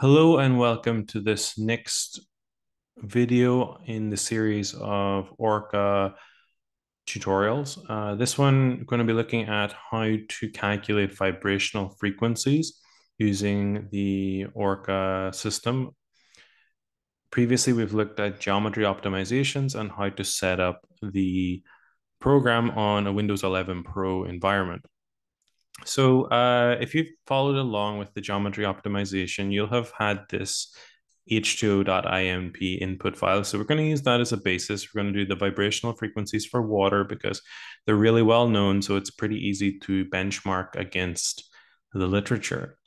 Hello and welcome to this next video in the series of Orca tutorials. Uh, this one, I'm going to be looking at how to calculate vibrational frequencies using the Orca system. Previously, we've looked at geometry optimizations and how to set up the program on a Windows 11 Pro environment. So uh, if you've followed along with the geometry optimization, you'll have had this h2o.inp input file. So we're going to use that as a basis. We're going to do the vibrational frequencies for water because they're really well known. So it's pretty easy to benchmark against the literature.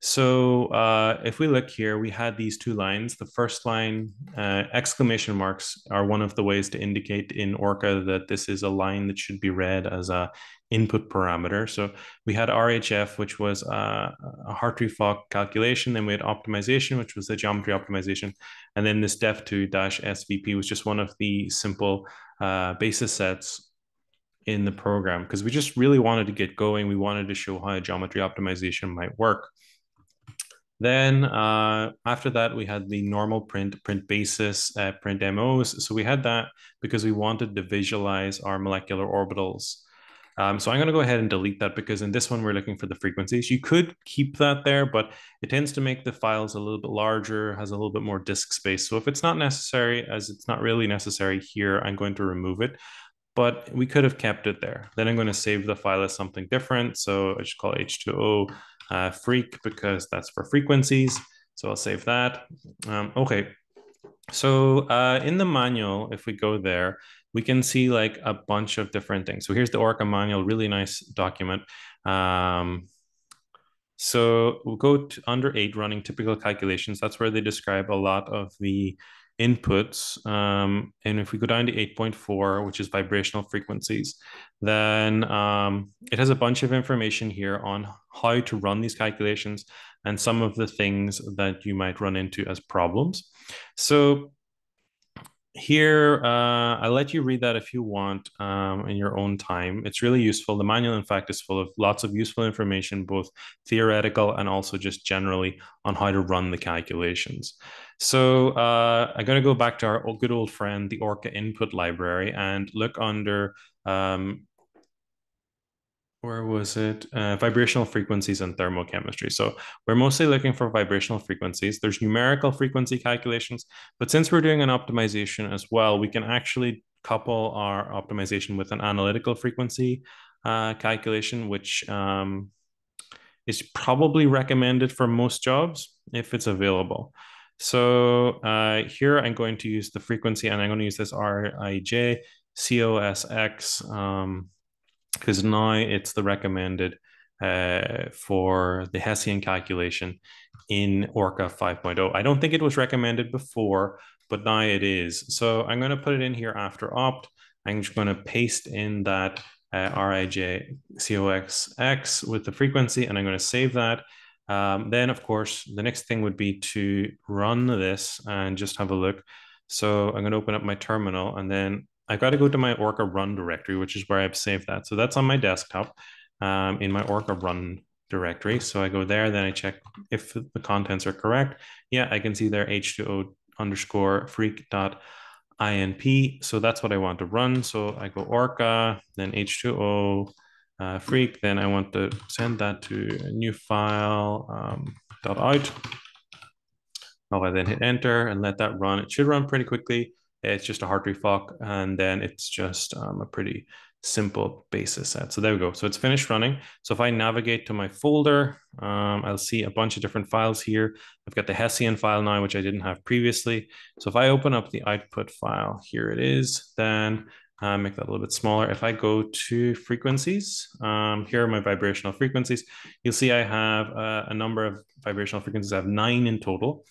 So uh, if we look here, we had these two lines. The first line, uh, exclamation marks, are one of the ways to indicate in Orca that this is a line that should be read as a input parameter. So we had RHF, which was uh, a Hartree-Fock calculation. Then we had optimization, which was the geometry optimization. And then this def2-svp was just one of the simple uh, basis sets in the program because we just really wanted to get going. We wanted to show how geometry optimization might work. Then uh, after that, we had the normal print, print basis, uh, print MOs. So we had that because we wanted to visualize our molecular orbitals. Um, so I'm going to go ahead and delete that because in this one, we're looking for the frequencies. You could keep that there, but it tends to make the files a little bit larger, has a little bit more disk space. So if it's not necessary, as it's not really necessary here, I'm going to remove it but we could have kept it there. Then I'm going to save the file as something different. So I just call H2O uh, freq because that's for frequencies. So I'll save that. Um, okay. So uh, in the manual, if we go there, we can see like a bunch of different things. So here's the Orca manual, really nice document. Um, so we'll go to under eight running typical calculations. That's where they describe a lot of the inputs. Um, and if we go down to 8.4, which is vibrational frequencies, then um, it has a bunch of information here on how to run these calculations and some of the things that you might run into as problems. So here, uh, I'll let you read that if you want um, in your own time. It's really useful. The manual, in fact, is full of lots of useful information, both theoretical and also just generally on how to run the calculations. So uh, I'm going to go back to our good old friend, the Orca input library, and look under um, where was it? Uh, vibrational frequencies and thermochemistry. So we're mostly looking for vibrational frequencies. There's numerical frequency calculations, but since we're doing an optimization as well, we can actually couple our optimization with an analytical frequency uh, calculation, which um, is probably recommended for most jobs if it's available. So uh, here I'm going to use the frequency and I'm going to use this RIJ COSX um, because now it's the recommended uh, for the Hessian calculation in Orca 5.0. I don't think it was recommended before, but now it is. So I'm going to put it in here after opt. I'm just going to paste in that uh, RIJ COSX with the frequency, and I'm going to save that. Um, then, of course, the next thing would be to run this and just have a look. So I'm going to open up my terminal and then I've got to go to my Orca run directory, which is where I've saved that. So that's on my desktop um, in my Orca run directory. So I go there, then I check if the contents are correct. Yeah, I can see there h2o underscore freq dot inp. So that's what I want to run. So I go Orca, then h2o uh, freq. Then I want to send that to a new file um, dot out. I'll then hit enter and let that run. It should run pretty quickly. It's just a Hartree-Fock, and then it's just um, a pretty simple basis set. So there we go. So it's finished running. So if I navigate to my folder, um, I'll see a bunch of different files here. I've got the Hessian file now, which I didn't have previously. So if I open up the output file, here it is, then uh, make that a little bit smaller. If I go to frequencies, um, here are my vibrational frequencies. You'll see I have uh, a number of vibrational frequencies. I have nine in total.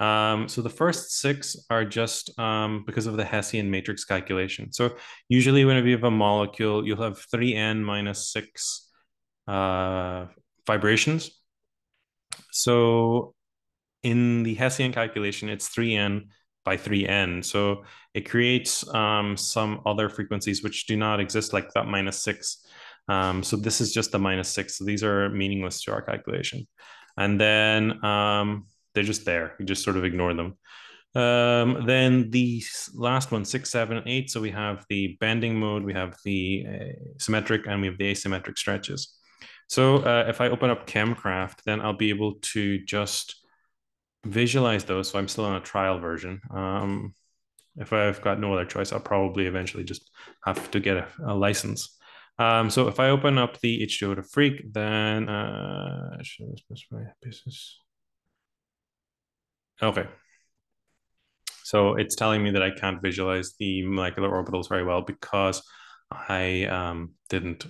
Um, so the first six are just um, because of the Hessian matrix calculation. So usually whenever you have a molecule, you'll have 3n minus 6 uh, vibrations. So in the Hessian calculation, it's 3n by 3n. So it creates um, some other frequencies which do not exist like that minus 6. Um, so this is just the minus 6. So these are meaningless to our calculation. And then um, they're just there. You just sort of ignore them. Um, then the last one, six, seven, eight. So we have the bending mode, we have the uh, symmetric, and we have the asymmetric stretches. So uh, if I open up Chemcraft, then I'll be able to just visualize those. So I'm still on a trial version. Um, if I've got no other choice, I'll probably eventually just have to get a, a license. Um, so if I open up the H2O to Freq, then uh, business? Okay. So it's telling me that I can't visualize the molecular orbitals very well because I um, didn't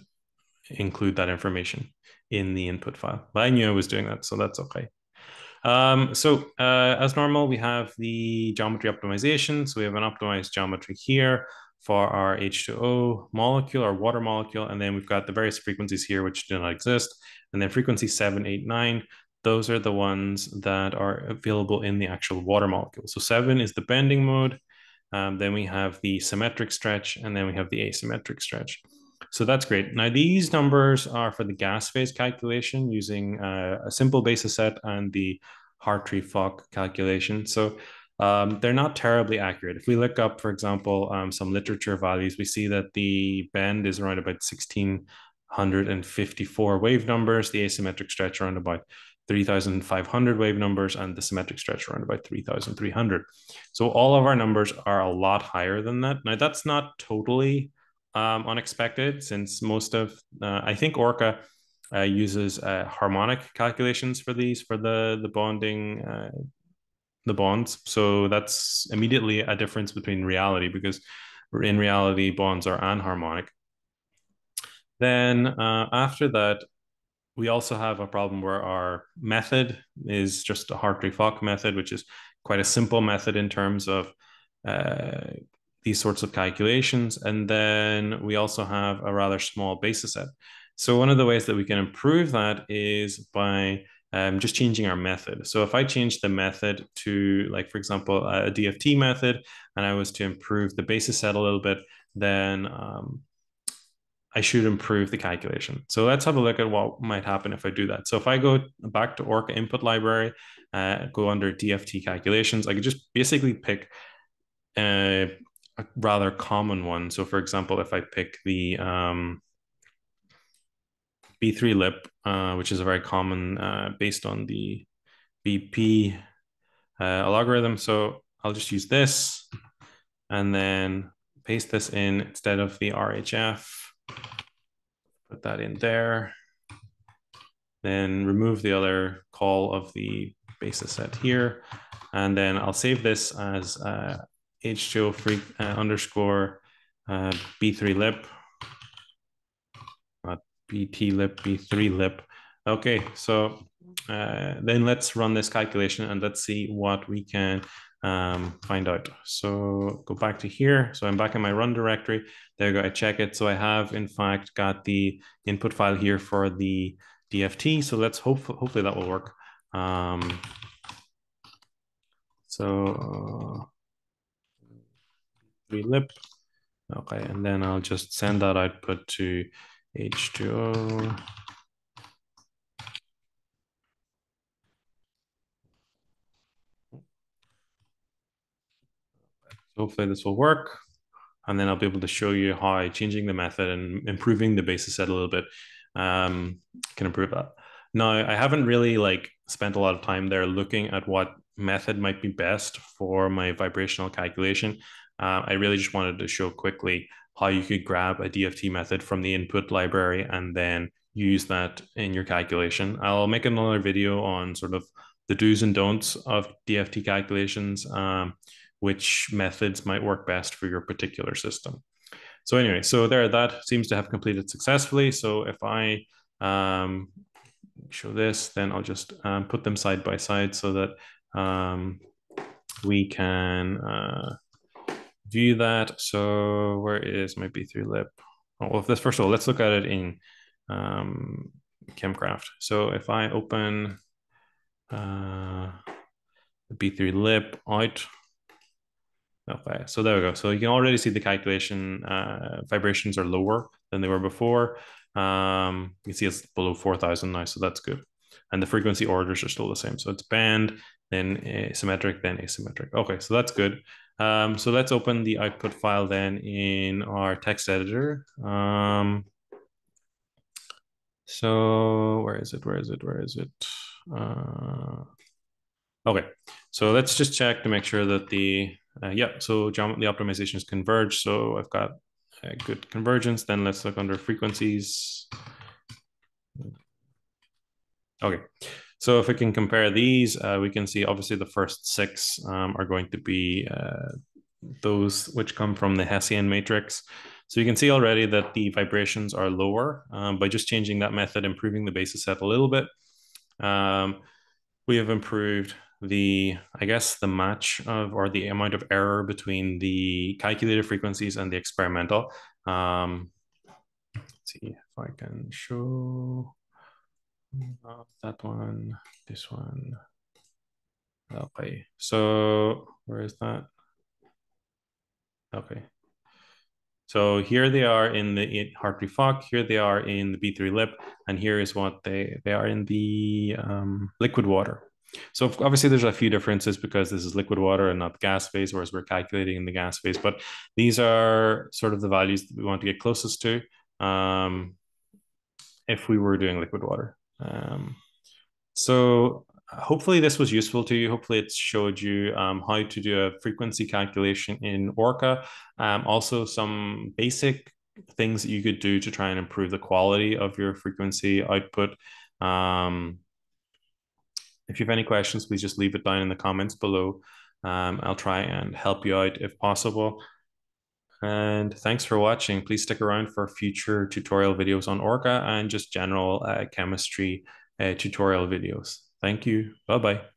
include that information in the input file. But I knew I was doing that, so that's okay. Um, so uh, as normal, we have the geometry optimization. So we have an optimized geometry here for our H2O molecule, our water molecule, and then we've got the various frequencies here which do not exist. And then frequency 7, 8, 9, those are the ones that are available in the actual water molecule. So 7 is the bending mode. Um, then we have the symmetric stretch, and then we have the asymmetric stretch. So that's great. Now, these numbers are for the gas phase calculation using uh, a simple basis set and the Hartree-Fock calculation. So um, they're not terribly accurate. If we look up, for example, um, some literature values, we see that the bend is around about 1654 wave numbers, the asymmetric stretch around about 3,500 wave numbers, and the symmetric stretch around about 3,300. So all of our numbers are a lot higher than that. Now, that's not totally um, unexpected since most of, uh, I think Orca uh, uses uh, harmonic calculations for these, for the, the bonding, uh, the bonds. So that's immediately a difference between reality because in reality, bonds are anharmonic. Then uh, after that, we also have a problem where our method is just a Hartree-Fock method, which is quite a simple method in terms of uh, these sorts of calculations. And then we also have a rather small basis set. So one of the ways that we can improve that is by um, just changing our method. So if I change the method to like, for example, a DFT method, and I was to improve the basis set a little bit, then um, I should improve the calculation. So let's have a look at what might happen if I do that. So if I go back to Orca input library, uh, go under DFT calculations, I could just basically pick uh, a rather common one. So for example, if I pick the um, B3LYP, uh, which is a very common uh, based on the BP uh, algorithm. So I'll just use this and then paste this in instead of the RHF. Put that in there. Then remove the other call of the basis set here. And then I'll save this as uh, H2O Freq uh, underscore uh, B3LYP, not BT lip, B3LYP. Okay, so uh, then let's run this calculation and let's see what we can um, find out. So go back to here. So I'm back in my run directory. There you go, I check it. So I have in fact got the input file here for the DFT. So let's hope, hopefully that will work. Um, so lip. Okay, and then I'll just send that output to H2O. Hopefully this will work. And then I'll be able to show you how changing the method and improving the basis set a little bit um, can improve that. Now, I haven't really like spent a lot of time there looking at what method might be best for my vibrational calculation. Uh, I really just wanted to show quickly how you could grab a DFT method from the input library and then use that in your calculation. I'll make another video on sort of the do's and don'ts of DFT calculations, um, which methods might work best for your particular system. So anyway, so there, that seems to have completed successfully. So if I um, show this, then I'll just um, put them side by side so that um, we can uh, view that. So where is my B3 lip? Oh, well, this first of all, let's look at it in um, Chemcraft. So if I open uh, the B3LYP out, okay, so there we go. So you can already see the calculation uh, vibrations are lower than they were before. Um, you can see it's below 4,000 now, so that's good. and the frequency orders are still the same. So it's band, then symmetric, then asymmetric. Okay, so that's good. Um, so let's open the output file then in our text editor. Um, so where is it? Where is it? Where is it? Uh, okay, so let's just check to make sure that the, uh, yeah, so the optimization is converged. So I've got a good convergence. Then let's look under frequencies. Okay, so if we can compare these, uh, we can see obviously the first six um, are going to be uh, those which come from the Hessian matrix. So you can see already that the vibrations are lower um, by just changing that method, improving the basis set a little bit. Um, we have improved the, I guess, the match of or the amount of error between the calculated frequencies and the experimental. Um, let's see if I can show that one, this one. Okay, so where is that? Okay. So here they are in the Hartree Fock, here they are in the B3LYP, and here is what they, they are in the um, liquid water. So obviously there's a few differences because this is liquid water and not gas phase, whereas we're calculating in the gas phase, but these are sort of the values that we want to get closest to um, if we were doing liquid water. Um, so hopefully this was useful to you. Hopefully it showed you um, how to do a frequency calculation in Orca. Um, also some basic things that you could do to try and improve the quality of your frequency output. Um, if you have any questions, please just leave it down in the comments below. Um, I'll try and help you out if possible. And thanks for watching. Please stick around for future tutorial videos on Orca and just general uh, chemistry uh, tutorial videos. Thank you. Bye-bye.